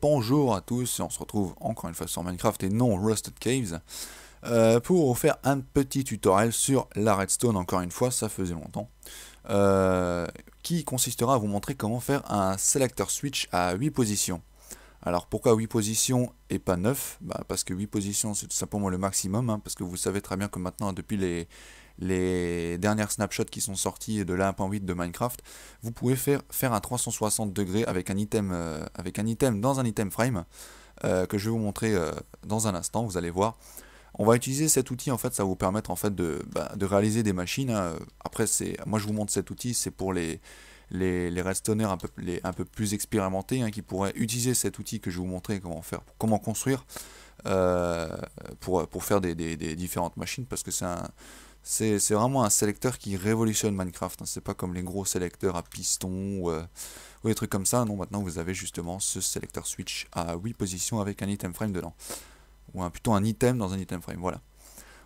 bonjour à tous, et on se retrouve encore une fois sur Minecraft et non Rusted Caves euh, pour faire un petit tutoriel sur la redstone, encore une fois, ça faisait longtemps, euh, qui consistera à vous montrer comment faire un selector switch à 8 positions. Alors pourquoi 8 positions et pas 9 bah, Parce que 8 positions c'est tout simplement le maximum, hein, parce que vous savez très bien que maintenant depuis les, les dernières snapshots qui sont sortis de la 1.8 de Minecraft, vous pouvez faire, faire un 360 degrés avec un item, euh, avec un item dans un item frame euh, que je vais vous montrer euh, dans un instant, vous allez voir. On va utiliser cet outil, en fait, ça va vous permettre en fait de, bah, de réaliser des machines. Hein. Après, c'est, moi je vous montre cet outil, c'est pour les, les, un peu, les, un peu plus expérimentés hein, qui pourraient utiliser cet outil que je vais vous montrer comment faire, comment construire pour, pour faire des, des, des différentes machines parce que c'est un c'est vraiment un sélecteur qui révolutionne Minecraft. Hein. C'est pas comme les gros sélecteurs à piston euh, ou, des trucs comme ça. Non, maintenant vous avez justement ce sélecteur switch à 8 positions avec un item frame dedans. Ou un, plutôt un item dans un item frame. Voilà.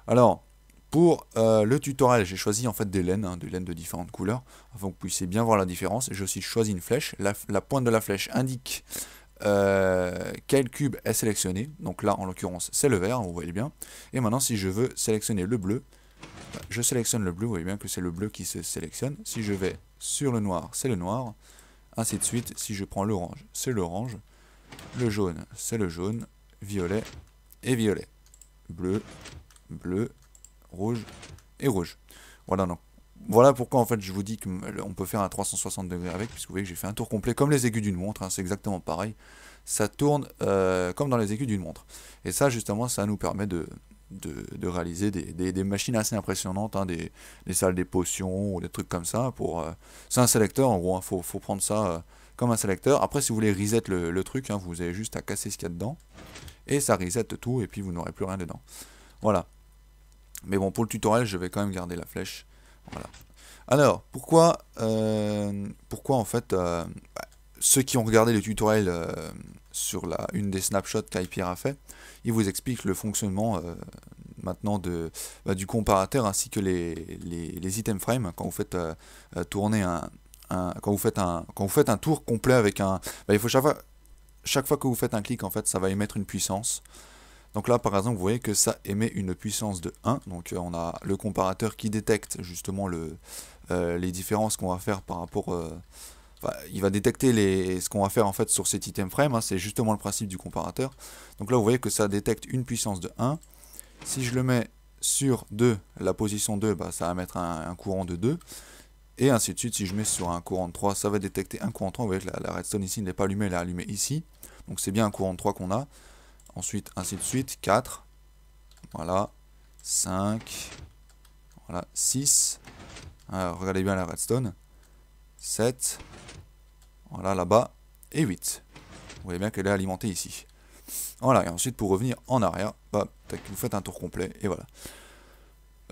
Alors, pour euh, le tutoriel, j'ai choisi en fait des laines, hein, des laines de différentes couleurs, afin que vous puissiez bien voir la différence. J'ai aussi choisi une flèche. La, pointe de la flèche indique euh, quel cube est sélectionné. Donc là, en l'occurrence, c'est le vert, vous voyez bien. Et maintenant, si je veux sélectionner le bleu, je sélectionne le bleu, vous voyez bien que c'est le bleu qui se sélectionne. Si je vais sur le noir, c'est le noir. Ainsi de suite, si je prends l'orange, c'est l'orange. Le jaune, c'est le jaune. Violet et violet. Bleu, bleu, rouge et rouge. Voilà, pourquoi en fait je vous dis qu'on peut faire un 360 degrés avec, puisque vous voyez que j'ai fait un tour complet comme les aigus d'une montre, hein, c'est exactement pareil. Ça tourne euh, comme dans les aigus d'une montre. Et ça justement, ça nous permet de, de, réaliser des, machines assez impressionnantes, hein, des, salles des potions ou des trucs comme ça. Pour, euh, c'est un sélecteur, en gros, il hein, faut, prendre ça euh, comme un sélecteur. Après, si vous voulez reset le, truc, hein, vous avez juste à casser ce qu'il y a dedans. Et ça reset tout, et puis vous n'aurez plus rien dedans. Voilà. Mais bon, pour le tutoriel, je vais quand même garder la flèche. Voilà. Alors, pourquoi, euh, pourquoi en fait, bah, ceux qui ont regardé le tutoriel sur la, une des snapshots qu'Hypierre a fait, il vous explique le fonctionnement euh, maintenant de, bah, du comparateur ainsi que les, les, items frames. Quand vous faites euh, euh, tourner un, quand vous faites un quand vous faites un tour complet avec un bah, il faut chaque fois chaque fois que vous faites un clic en fait ça va émettre une puissance. Donc là par exemple vous voyez que ça émet une puissance de 1 donc on a le comparateur qui détecte justement le, les différences qu'on va faire par rapport il va détecter les, ce qu'on va faire en fait sur cet item frame, hein, c'est justement le principe du comparateur. Donc là vous voyez que ça détecte une puissance de 1. Si je le mets sur 2, la position 2, bah, ça va mettre un, courant de 2. Et ainsi de suite, si je mets sur un courant de 3, ça va détecter un courant de 3. Vous voyez que la, redstone ici n'est pas allumée, elle est allumée ici. Donc c'est bien un courant de 3 qu'on a. Ensuite, ainsi de suite, 4. Voilà. 5. Voilà, 6. Alors, regardez bien la redstone. 7. Voilà, là-bas. Et 8. Vous voyez bien qu'elle est alimentée ici. Voilà, et ensuite pour revenir en arrière, bah, vous faites un tour complet, et voilà.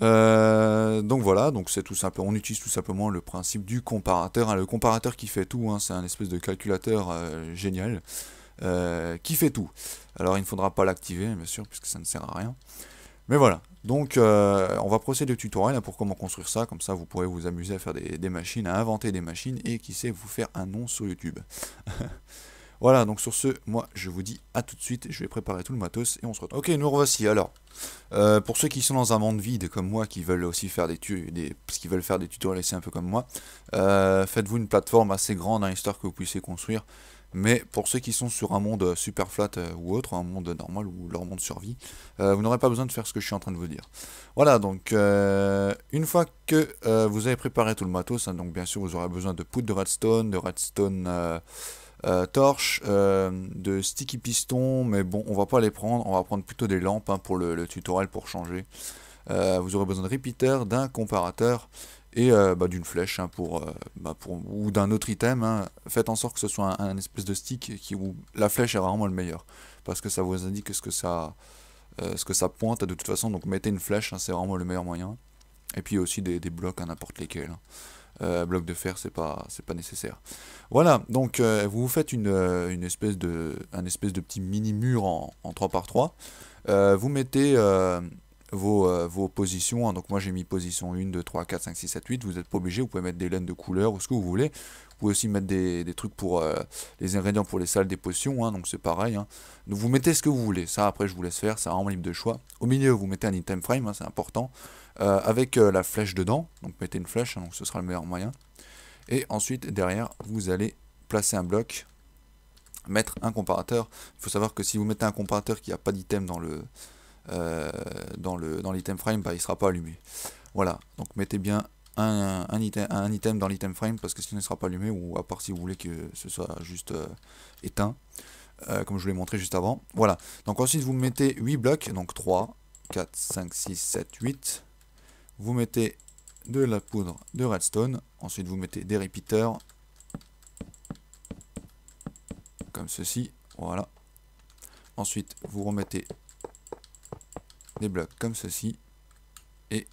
Euh, donc voilà, donc c'est tout simplement, on utilise tout simplement le principe du comparateur. Hein. le comparateur qui fait tout, hein, c'est un espèce de calculateur euh, génial euh, qui fait tout. Alors il ne faudra pas l'activer, bien sûr, puisque ça ne sert à rien. Mais voilà, donc euh, on va procéder au tutoriel pour comment construire ça, comme ça vous pourrez vous amuser à faire des, machines, à inventer des machines et qui sait vous faire un nom sur YouTube. voilà, donc sur ce, moi je vous dis à tout de suite, je vais préparer tout le matos et on se retrouve. Ok, nous revoici. Alors, euh, pour ceux qui sont dans un monde vide comme moi, qui veulent aussi faire des, faire des tutoriels c'est un peu comme moi, euh, faites-vous une plateforme assez grande, hein, histoire que vous puissiez construire mais pour ceux qui sont sur un monde super flat euh, ou autre, un monde normal ou leur monde survie, euh, vous n'aurez pas besoin de faire ce que je suis en train de vous dire. Voilà, donc euh, une fois que vous avez préparé tout le matos, hein, donc bien sûr vous aurez besoin de poudre de redstone, de redstone torche, de sticky piston, mais bon, on va pas les prendre, on va prendre plutôt des lampes hein, pour le, tutoriel pour changer. vous aurez besoin de repeater, d'un comparateur et euh, bah, d'une flèche hein, pour, euh, bah, pour, ou d'un autre item. Hein. Faites en sorte que ce soit un, espèce de stick qui, où la flèche est vraiment le meilleur parce que ça vous indique ce que ça, euh, ce que ça pointe de toute façon. Donc mettez une flèche, hein, c'est vraiment le meilleur moyen. Et puis aussi des, des blocs n'importe lesquels. blocs de fer, c'est pas, c'est pas nécessaire. Voilà, donc vous vous faites une, une, espèce de, un espèce de petit mini mur en, en 3x3. vous mettez vos, euh, vos positions. Hein. Donc moi j'ai mis position 1, 2, 3, 4, 5, 6, 7, 8. Vous n'êtes pas obligé, vous pouvez mettre des laines de couleur ou ce que vous voulez. Vous pouvez aussi mettre des, trucs pour les ingrédients pour les salles des potions, hein, donc c'est pareil. Hein. Vous mettez ce que vous voulez, ça après je vous laisse faire, c'est vraiment libre de choix. Au milieu vous mettez un item frame, c'est important, avec la flèche dedans, donc mettez une flèche, donc ce sera le meilleur moyen. Et ensuite derrière vous allez placer un bloc mettre un comparateur. Il faut savoir que si vous mettez un comparateur qui n'a pas d'item dans le euh, dans l'item frame, bah, il ne sera pas allumé. Voilà, donc mettez bien un, un, item, un item dans l'item frame parce que sinon il ne sera pas allumé ou à part si vous voulez que ce soit juste euh, éteint. Euh, comme je vous l'ai montré juste avant. Voilà, donc ensuite vous mettez 8 blocs, donc 3, 4, 5, 6, 7, 8. Vous mettez de la poudre de redstone, ensuite vous mettez des repeaters, comme ceci, voilà. Ensuite, vous remettez des blocs comme ceci et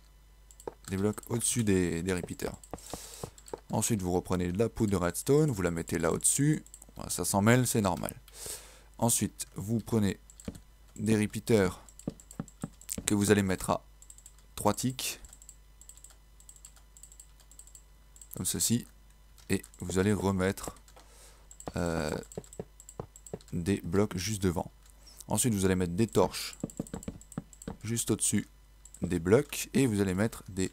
des blocs au-dessus des, des repeaters. Ensuite, vous reprenez la poudre de redstone, vous la mettez là au-dessus, ça s'en mêle, c'est normal. Ensuite, vous prenez des repeaters que vous allez mettre à 3 ticks, comme ceci, et vous allez remettre euh, des blocs juste devant. Ensuite, vous allez mettre des torches juste au-dessus des blocs et vous allez mettre des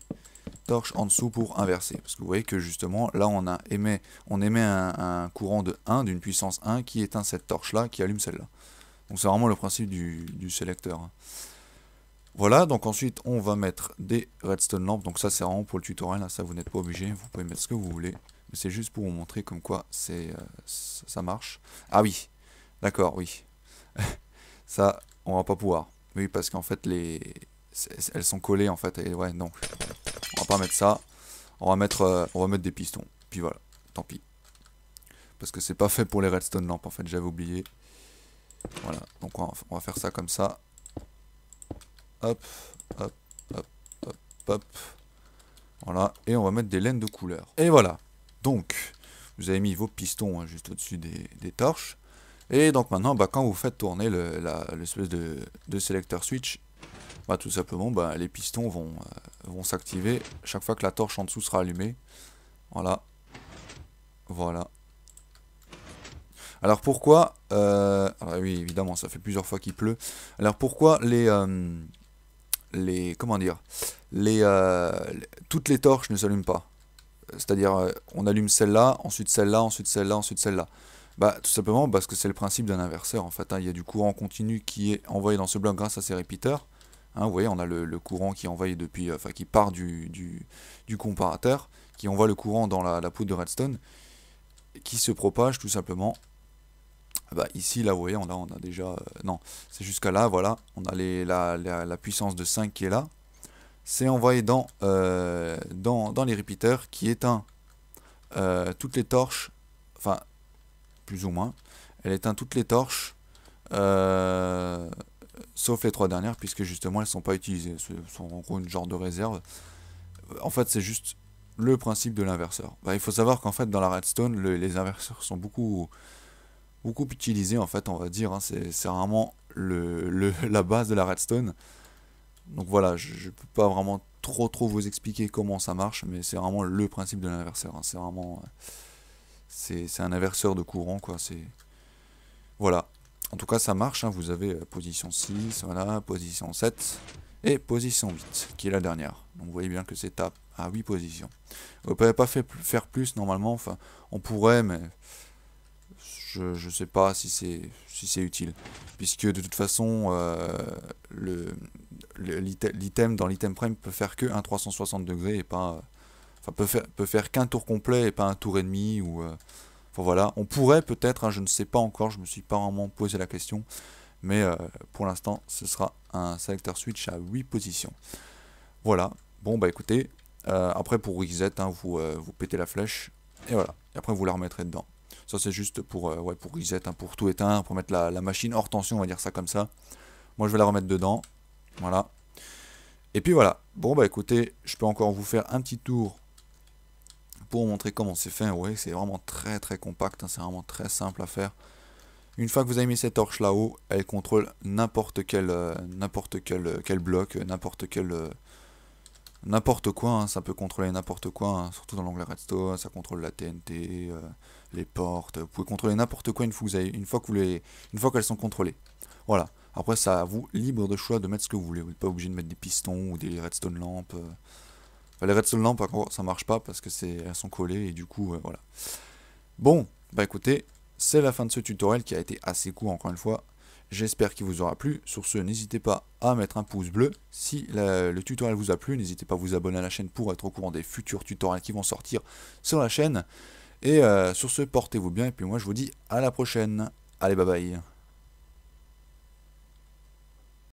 torches en dessous pour inverser. Parce que vous voyez que justement, là, on, a émet, on émet un, courant de 1, d'une puissance 1, qui éteint cette torche-là, qui allume celle-là. Donc c'est vraiment le principe du, sélecteur. Voilà, donc ensuite on va mettre des redstone lampes, donc ça c'est vraiment pour le tutoriel, ça vous n'êtes pas obligé, vous pouvez mettre ce que vous voulez, mais c'est juste pour vous montrer comme quoi c'est euh, ça marche. Ah oui, D'accord, oui. ça, on va pas pouvoir. Oui, parce qu'en fait, les... elles sont collées, en fait. Et ouais, non. On va pas mettre ça. On va mettre, euh, on va mettre des pistons. Puis voilà, tant pis. Parce que c'est pas fait pour les redstone lampes, en fait. J'avais oublié. Voilà, donc on va, faire ça comme ça. Hop, hop, hop, hop, hop. Voilà, et on va mettre des laines de couleur. Et voilà. Donc, vous avez mis vos pistons hein, juste au-dessus des torches. Et donc maintenant, bah, quand vous faites tourner l'espèce de, de sélecteur switch, bah, tout simplement, bah, les pistons vont, euh, vont s'activer chaque fois que la torche en dessous sera allumée. Voilà. Voilà. Alors pourquoi... Euh, ah oui, évidemment, ça fait plusieurs fois qu'il pleut. Alors pourquoi les... Euh, les comment dire les, Toutes les torches ne s'allument pas? C'est-à-dire, on allume celle-là, ensuite celle-là, ensuite celle-là, ensuite celle-là. Bah, tout simplement parce que c'est le principe d'un inverseur en fait. Hein. Il y a du courant continu qui est envoyé dans ce bloc grâce à ces repeaters. Hein, vous voyez, on a le, courant qui envoie depuis, euh, enfin qui part du, comparateur, qui envoie le courant dans la, poudre de redstone, qui se propage tout simplement. Bah, ici, là, vous voyez, on a, on a déjà... Euh, non, c'est jusqu'à là, voilà. On a les, la, la, puissance de 5 qui est là. C'est envoyé dans, euh, les repeaters qui éteint toutes les torches, enfin plus ou moins. Elle éteint toutes les torches, euh, sauf les trois dernières, puisque justement elles sont pas utilisées. Ce sont en gros une genre de réserve. En fait, c'est juste le principe de l'inverseur. Bah, il faut savoir qu'en fait, dans la redstone, les inverseurs sont beaucoup, beaucoup utilisés, en fait, on va dire. Hein. c'est vraiment la base de la redstone. Donc voilà, je ne peux pas vraiment trop trop vous expliquer comment ça marche, mais c'est vraiment le principe de l'inverseur. Hein. c'est vraiment c'est un inverseur de courant, quoi. C'est Voilà. En tout cas, ça marche. Hein. Vous avez euh, position 6, voilà, position 7 et position 8, qui est la dernière. Donc vous voyez bien que c'est à, à 8 positions. Vous ne pouvez pas faire plus normalement. Enfin, on pourrait, mais je ne sais pas si c'est si c'est utile. Puisque de toute façon, euh, l'item dans l'item prime peut faire que un 360 degrés et pas enfin peut faire, peut faire qu'un tour complet et pas un tour et demi ou euh, enfin voilà. On pourrait peut-être hein, je ne sais pas encore je me suis pas vraiment posé la question mais euh, pour l'instant ce sera un sélecteur switch à 8 positions. Voilà. Bon bah écoutez euh, après pour reset hein, vous, vous pétez la flèche et voilà. Et après vous la remettrez dedans. Ça c'est juste pour ouais pour reset hein, pour tout éteindre pour mettre la machine hors tension on va dire ça comme ça. Moi je vais la remettre dedans. Voilà. Et puis voilà, bon bah écoutez, je peux encore vous faire un petit tour pour montrer comment c'est fait. Ouais, c'est vraiment très très compact, hein, c'est vraiment très simple à faire. Une fois que vous avez mis cette torche là-haut, elle contrôle n'importe quel, euh, n'importe quel, euh, quel bloc, n'importe quel, euh, n'importe quoi, hein, ça peut contrôler n'importe quoi, hein, surtout dans l'onglet Redstone, ça contrôle la TNT, euh, les portes, vous pouvez contrôler n'importe quoi une fois, qu'elles sont contrôlées. Voilà, après ça à vous, libre de choix de mettre ce que vous voulez, vous n'êtes pas obligé de mettre des pistons ou des redstone lampes. Euh. Enfin, les redstone lampes, ça marche pas parce que elles sont collées et du coup, euh, voilà. Bon, bah écoutez, c'est la fin de ce tutoriel qui a été assez court encore une fois. J'espère qu'il vous aura plu. Sur ce, n'hésitez pas à mettre un pouce bleu. Si le tutoriel vous a plu, n'hésitez pas à vous abonner à la chaîne pour être au courant des futurs tutoriels qui vont sortir sur la chaîne. Et euh, sur ce, portez-vous bien. Et puis moi, je vous dis à la prochaine. Allez, bye bye.